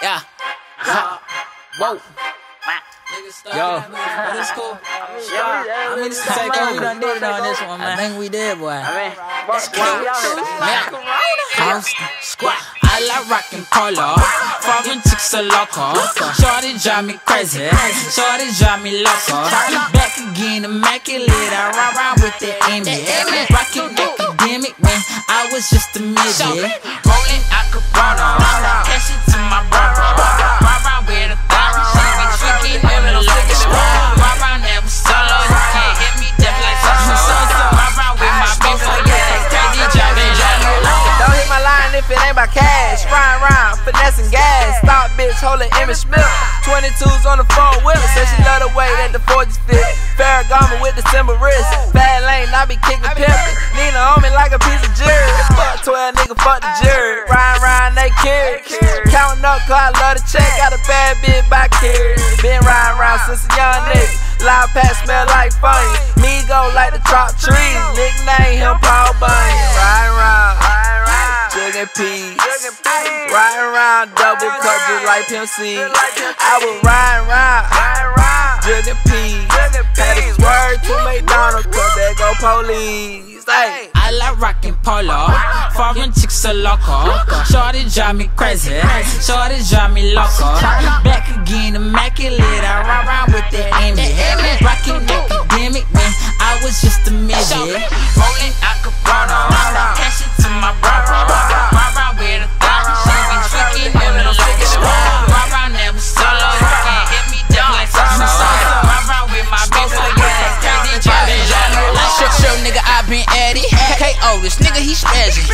Yeah. Ha. Whoa. Yo. This. I mean, this take over. We done did it on this one, man. I think we did, boy. Let's go. House squat. I like rockin' polo. Foreign chicks are loco. Shorty drive me crazy. Shorty drive me loco. Back again, immaculate. I ride around with the Amy. Rockin' academic, man. I was just a midget. Rolling acapella. Cash by cash. Ryan round, finessing gas. Stop bitch, holding image milk. 22s on the four wheel. Said she love the way that the 40s fit. Ferragamo with the symbol wrist. Bad lane, I be kicking pimpin'. Nina on me like a piece of jury. Fuck 12 nigga, fuck the jury. Ryan round, they carry. Counting up, cause I love the check. Got a bad bitch by here. Been riding around since a young nigga. Loud pass smell like funny. Me go like the top trees. Nickname him Paul Bunny. Riding around. Peas. Riding around double cup just like Pimp C. I was riding around. Juggin' peas. Had a swerve to McDonald's cause there go police. Hey. I like rockin' polo. Foreign chicks are loco. Shorty drive me crazy. Shorty drive me loco. Back again, immaculate. I This nigga, he spazzy.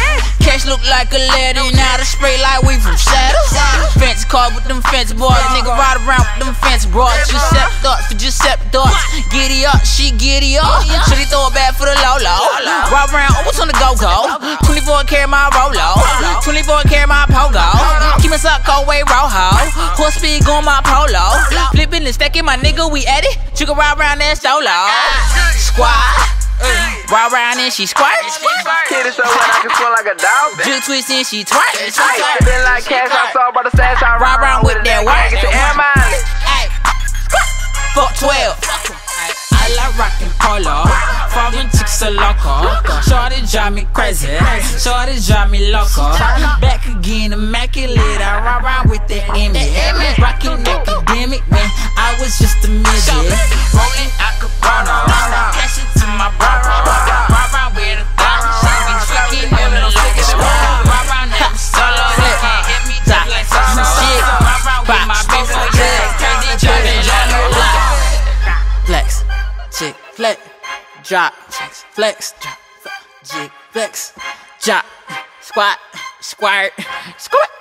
Cash look like a lady, now the spray like we from Saddle. Fancy car with them fancy boys, nigga ride around with them fancy broads. Giuseppe thoughts for Giuseppe thoughts. Giddy up, she giddy up. Should he throw it back for the low low? Ride around, oh, what's on the go go? 24 carry my Rolo, 24 carry my Pogo. Keep us up, cold way rojo. Horse speed on my polo. Flipping and stacking my nigga, we at it. You can ride around that solo. Squad. Ride around and she squirt. Kitty so wet I can swim like a dolphin. Juke and she twerk. Hey, been like cash I saw by the stash I Ride around with that work. Get the air. Ay. Fuck 12. I like rockin' polo. Foreign chicks are loco. Shorty drive me crazy. Shorty drive me loco. Back again, immaculate. I ride around with that Amy. Rockin' academic, man. I was just a midget. Flex. Drop. Flex. Drop. Jig. Flex. Drop. Squat. Squirt. Squirt.